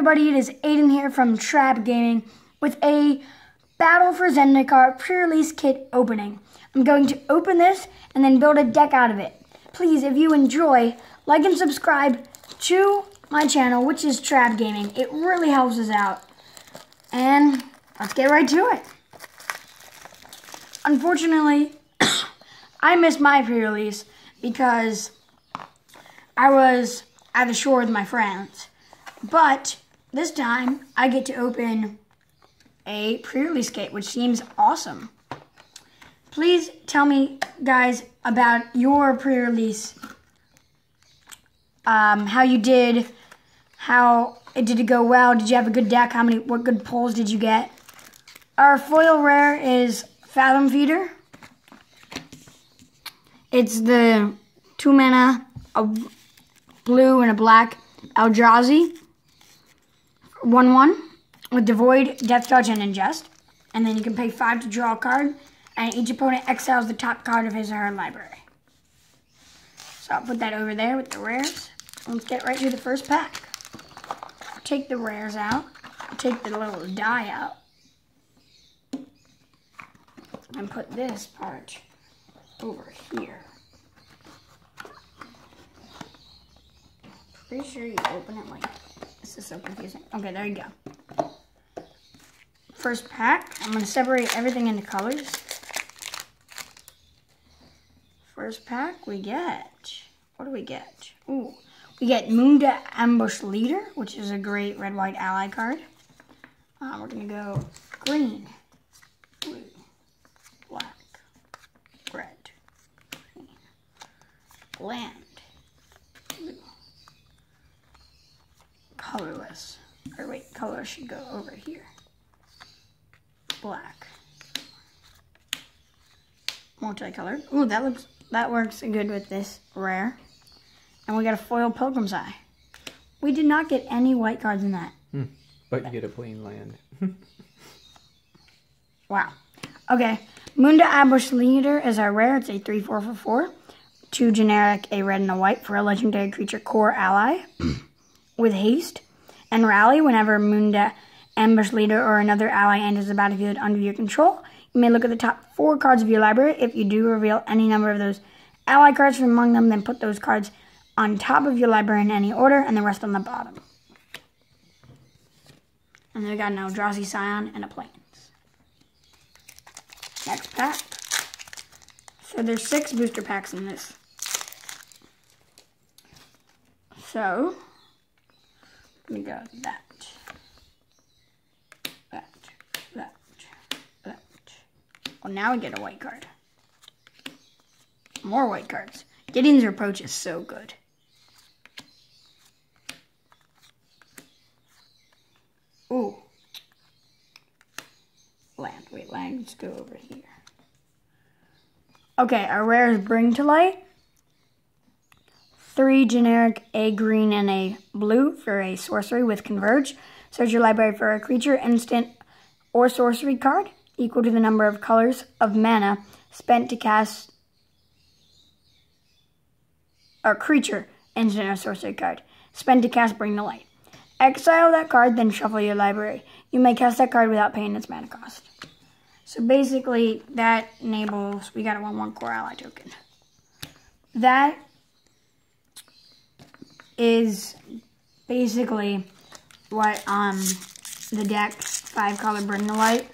everybody, it is Aiden here from Trap Gaming with a Battle for Zendikar pre-release kit opening. I'm going to open this and then build a deck out of it. Please, if you enjoy, like and subscribe to my channel, which is Trap Gaming. It really helps us out. And let's get right to it. Unfortunately, I missed my pre-release because I was at the shore with my friends. But this time, I get to open a pre-release kit, which seems awesome. Please tell me, guys, about your pre-release. Um, how you did, how it did it go well? Did you have a good deck? How many, what good pulls did you get? Our foil rare is Fathom Feeder. It's the two mana, a blue and a black Eldrazi. 1 1 with Devoid, Death Touch, and Ingest. And then you can pay 5 to draw a card, and each opponent exiles the top card of his or her library. So I'll put that over there with the rares. Let's get right to the first pack. Take the rares out. Take the little die out. And put this part over here. Pretty sure you open it like is so confusing. Okay, there you go. First pack, I'm going to separate everything into colors. First pack, we get, what do we get? Ooh, we get Munda Ambush Leader, which is a great red-white ally card. Uh, we're going to go green, blue, black, red, green, land, colorless. Or wait, color should go over here. Black. Multicolored. Ooh, that looks that works good with this rare. And we got a foil Pilgrim's Eye. We did not get any white cards in that. Hmm. But you get a plain land. wow. Okay. Munda Ambush Leader is our rare. It's a 3 4 for 4. Two generic, a red and a white for a legendary creature Kor ally. with haste and rally whenever Munda, Ambush Leader, or another ally enters the battlefield under your control. You may look at the top four cards of your library. If you do reveal any number of those ally cards from among them, then put those cards on top of your library in any order and the rest on the bottom. And then we got an Eldrazi Scion and a Plains. Next pack. So there's six booster packs in this. So, we got that. That. That. That. Well, now we get a white card. More white cards. Gideon's Reproach is so good. Ooh. Land. Wait, land. Let's go over here. Okay, our rare is Bring to Light three generic, a green, and a blue for a sorcery with Converge. Search your library for a creature, instant, or sorcery card equal to the number of colors of mana spent to cast a creature, instant, or sorcery card. Spent to cast Bring to Light. Exile that card, then shuffle your library. You may cast that card without paying its mana cost. So basically, that enables, we got a 1-1 Kor ally token. That is basically what um, the deck five color Bring to Light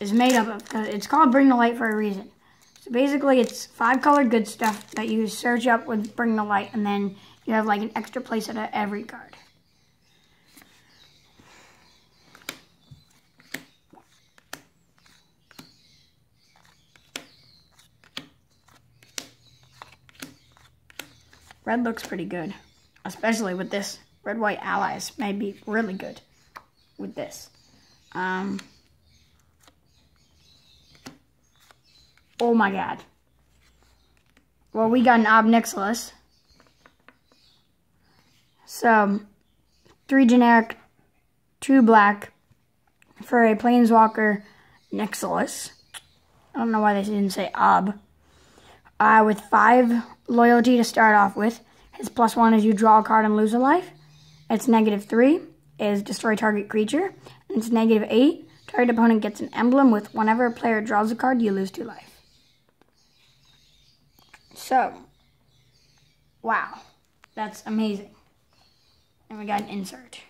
is made up of. Cause It's called Bring to Light for a reason. So basically it's five color good stuff that you search up with Bring to Light and then you have like an extra place out of every card. Red looks pretty good especially with this red white allies may be really good with this. Um, oh my god. Well we got an Ob Nixilis so three generic two black for a planeswalker Nixilis I don't know why they didn't say Ob. Uh, with five loyalty to start off with his plus one is you draw a card and lose a life. It's negative three. is destroy target creature. And it's negative 8. Target opponent gets an emblem with whenever a player draws a card, you lose 2 life. So, wow. That's amazing. And we got an insert.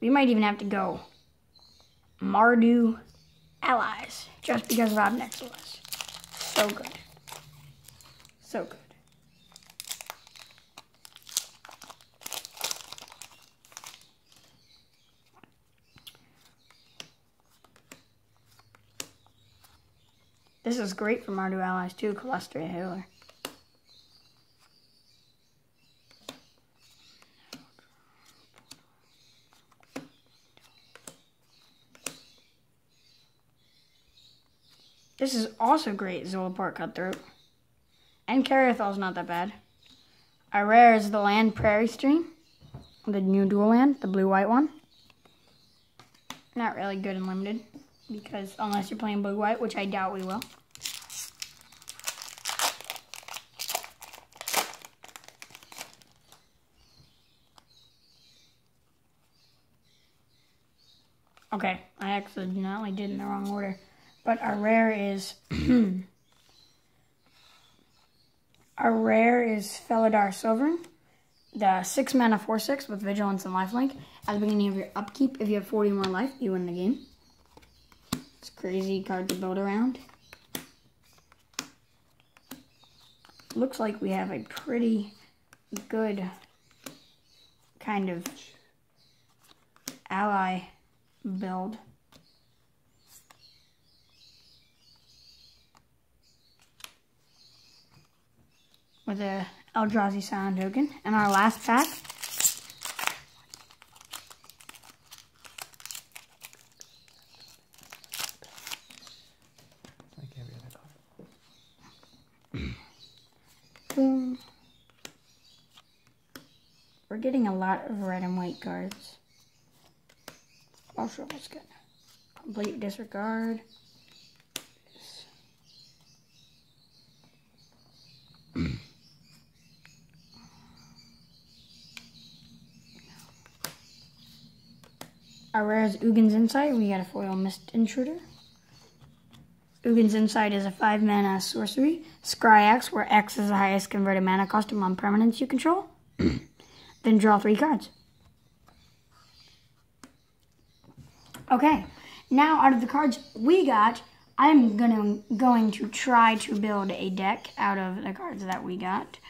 We might even have to go Mardu allies just because of Ob Nixilis. So good. So good. This is great for Mardu allies too, Kalastria Healer. This is also great, Zulaport Cutthroat. And Carrier Thrall's not that bad. Our rare is the land Prairie Stream. The new dual land, the blue-white one. Not really good and limited. Because unless you're playing blue-white, which I doubt we will. Okay, I accidentally did in the wrong order. But our rare is our rare is Felidar Sovereign, the six mana four six with vigilance and lifelink. At the beginning of your upkeep, if you have 40 more life, you win the game. It's crazy card to build around. Looks like we have a pretty good kind of ally build. with a Eldrazi Scion token. And our last pack. Like every other card. Boom. We're getting a lot of red and white cards. Also, let's get complete disregard. Our rare is Ugin's Insight. We got a foil Mist Intruder. Ugin's Insight is a 5 mana sorcery. Scry X, where X is the highest converted mana cost among permanents you control. then draw three cards. Okay, now out of the cards we got, I'm gonna going to try to build a deck out of the cards that we got.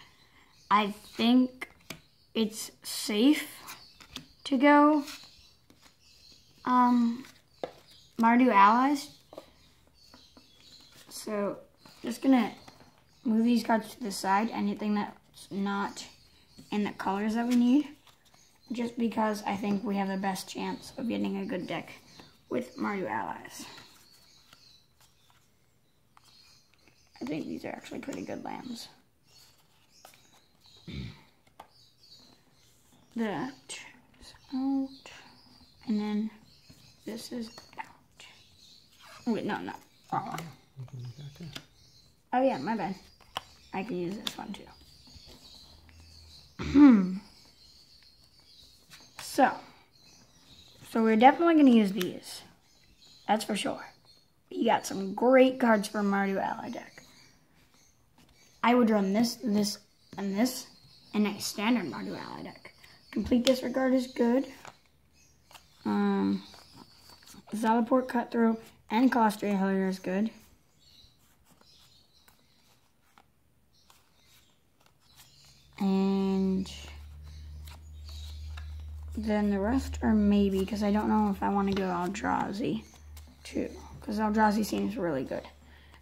I think it's safe to go um, Mardu allies. So, just gonna move these cards to the side. Anything that's not in the colors that we need. Just because I think we have the best chance of getting a good deck with Mardu allies. I think these are actually pretty good lands. That is out. And then this is out. Wait, no, no. Oh yeah, my bad. I can use this one too. So, so we're definitely going to use these. That's for sure. You got some great cards for Mardu Ally deck. I would run this, this, and this in a standard Mardu Ally deck. Complete Disregard is good. Um, Zulaport Cutthroat and Kalastria Healer is good. And then the rest are maybe, because I don't know if I want to go Eldrazi too. Because Eldrazi seems really good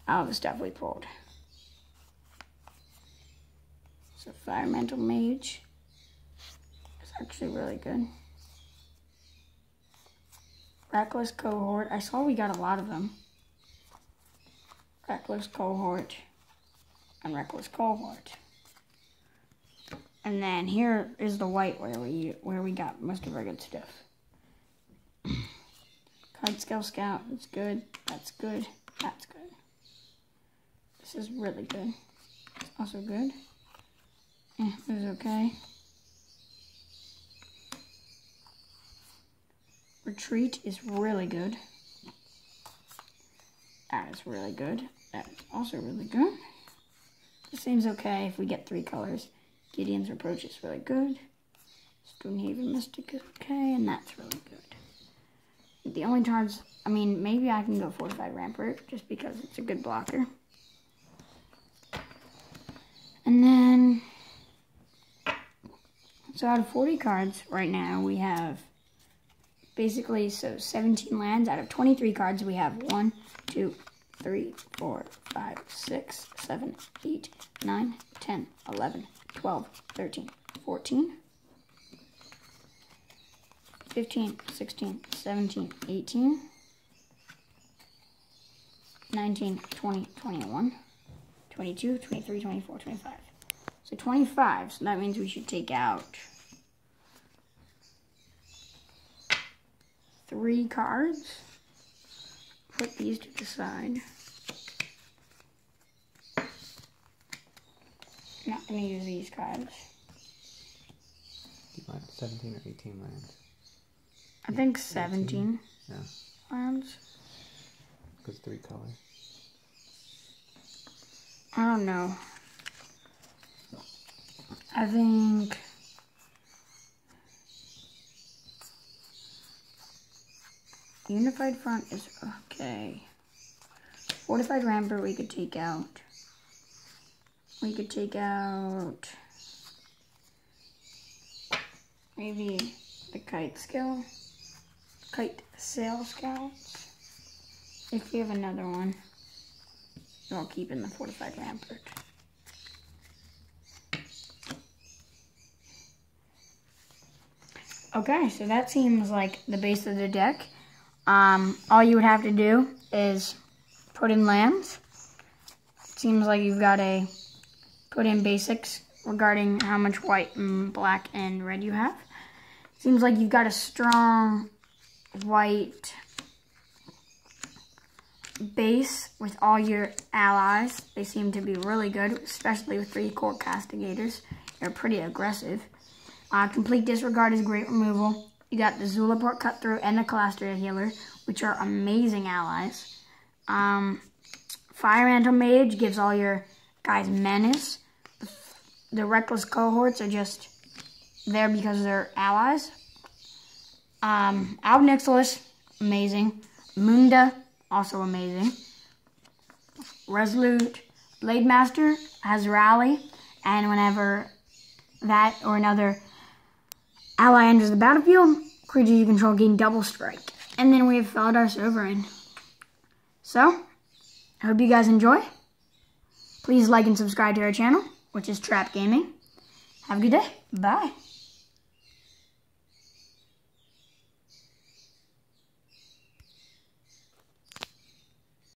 out of the stuff we pulled. So Firemantle Mage is actually really good. Reckless Cohort. I saw we got a lot of them. Reckless Cohort and Reckless Cohort. And then here is the white where we where we got most of our good stuff. Card Skill Scout, it's good. That's good. That's good. This is really good. It's also good. This is okay. Retreat is really good. That is really good. That is also really good. This seems okay if we get three colors. Gideon's Reproach is really good. Stone Haven Medic is okay, and that's really good. The only times, I mean, maybe I can go Fortified Rampart just because it's a good blocker. And then, so out of 40 cards right now, we have basically, so 17 lands. Out of 23 cards, we have 1, 2, 3, 4, 5, 6, 7, 8, 9, 10, 11, 12, 13, 14, 15, 16, 17, 18, 19, 20, 21, 22, 23, 24, 25. So 25, so that means we should take out three cards. Put these to the side. Not gonna use these cards. You want 17 or 18 lands? I think 17 Yeah, lands. because three colors. I don't know. I think. Unified front is okay. Fortified rampart we could take out. We could take out maybe the kite skill, kite sail scouts. If we have another one. I'll keep in the fortified rampart. Okay, so that seems like the base of the deck. Um, all you would have to do is put in lands. Seems like you've got to put in basics regarding how much white and black and red you have. Seems like you've got a strong white base with all your allies. They seem to be really good, especially with three Kor Castigators. They're pretty aggressive. Uh, complete disregard is great removal. You got the Zulaport Cutthroat and the Kalastria Healer, which are amazing allies. Um, Firemantle Mage gives all your guys menace. The, Reckless Cohorts are just there because they're allies. Um, amazing. Munda, also amazing. Resolute Blademaster has Rally, and whenever that or another ally enters the battlefield, creatures you control gain double strike. And then we have Felidar Sovereign. So, I hope you guys enjoy. Please like and subscribe to our channel, which is Trap Gaming. Have a good day. Bye.